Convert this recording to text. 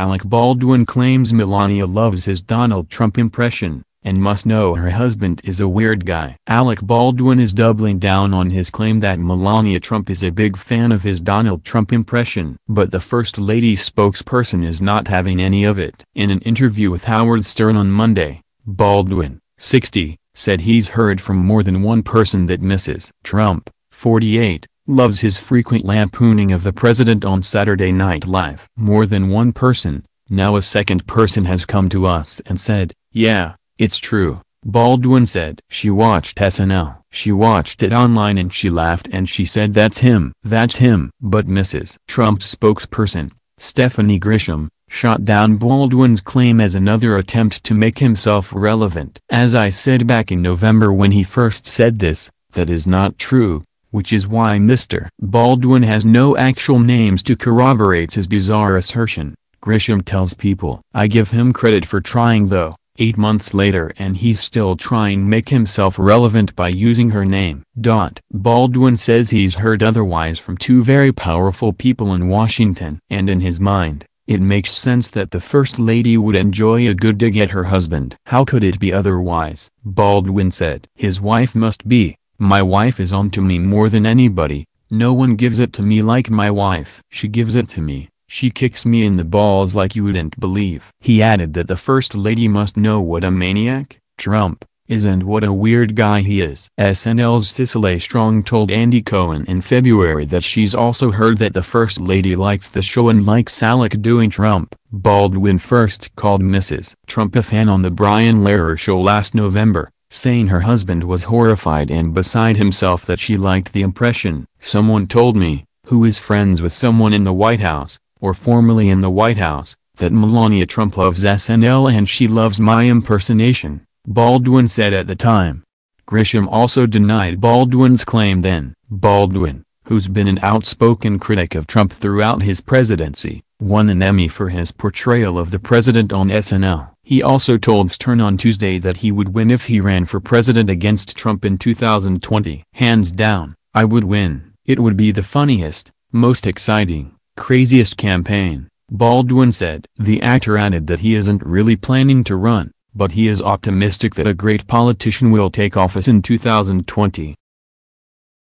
Alec Baldwin claims Melania loves his Donald Trump impression, and must know her husband is a weird guy. Alec Baldwin is doubling down on his claim that Melania Trump is a big fan of his Donald Trump impression. But the First Lady's spokesperson is not having any of it. In an interview with Howard Stern on Monday, Baldwin, 60, said he's heard from more than one person that Mrs. Trump, 48, loves his frequent lampooning of the president on Saturday Night Live. More than one person, now a second person has come to us and said, yeah, it's true. Baldwin said. She watched SNL. She watched it online and she laughed and she said that's him. That's him. But Mrs. Trump's spokesperson, Stephanie Grisham, shot down Baldwin's claim as another attempt to make himself relevant. As I said back in November when he first said this, that is not true, which is why Mr. Baldwin has no actual names to corroborate his bizarre assertion, Grisham tells People. I give him credit for trying though, eight months later and he's still trying to make himself relevant by using her name. Dot. Baldwin says he's heard otherwise from two very powerful people in Washington. And in his mind, it makes sense that the First Lady would enjoy a good dig at her husband. How could it be otherwise? Baldwin said. His wife must be, my wife is on to me more than anybody, no one gives it to me like my wife. She gives it to me, she kicks me in the balls like you wouldn't believe. He added that the First Lady must know what a maniac, Trump, is and what a weird guy he is. SNL's Cecily Strong told Andy Cohen in February that she's also heard that the First Lady likes the show and likes Alec doing Trump. Baldwin first called Mrs. Trump a fan on the Brian Lehrer show last November saying her husband was horrified and beside himself that she liked the impression. Someone told me, who is friends with someone in the White House, or formerly in the White House, that Melania Trump loves SNL and she loves my impersonation, Baldwin said at the time. Grisham also denied Baldwin's claim then. Baldwin, who's been an outspoken critic of Trump throughout his presidency, won an Emmy for his portrayal of the president on SNL. He also told Stern on Tuesday that he would win if he ran for president against Trump in 2020. Hands down, I would win. It would be the funniest, most exciting, craziest campaign, Baldwin said. The actor added that he isn't really planning to run, but he is optimistic that a great politician will take office in 2020.